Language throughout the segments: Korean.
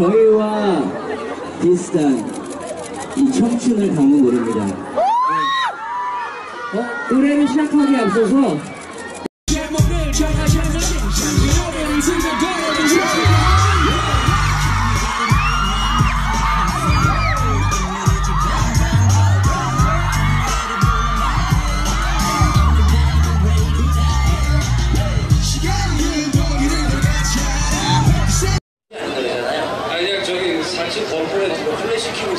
저희와 비슷한 이 청춘을 담은 노래입니다. 어, 노래를 시작하기에 앞서서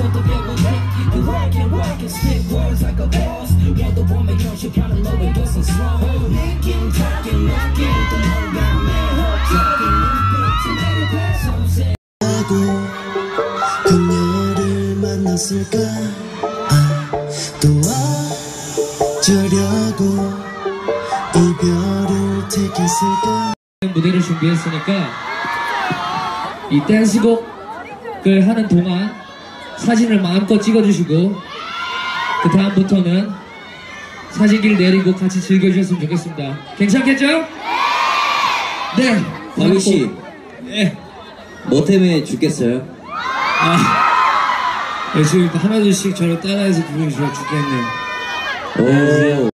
수는 어디서도 배우네 You work and work and spit words like a boss. 얘도 보면 연습하는 너의 것은 slow. Licking, talking, knocking 또 뭔가 매혹적인 눈빛이 내려가 손세 하고 그녀를 만났을까? 아, 도와주려고 이별을 택했을까? 무대를 준비했으니까 이 댄스곡을 하는 동안 사진을 마음껏 찍어주시고 그 다음부터는 사진기를 내리고 같이 즐겨주셨으면 좋겠습니다. 괜찮겠죠? 네. 광희 씨. 네. 뭐 때문에 죽겠어요? 아, 네, 지금 하나둘씩 저를 따라해서 부르기 좋아 죽겠네요. 오.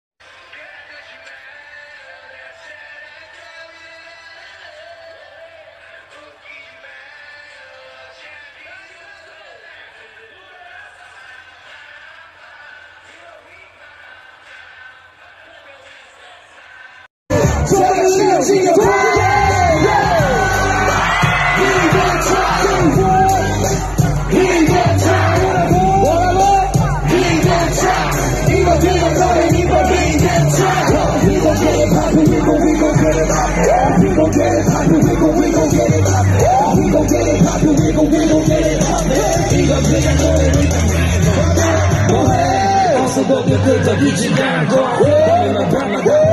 그저 미치지 않고 밤에만 밤마다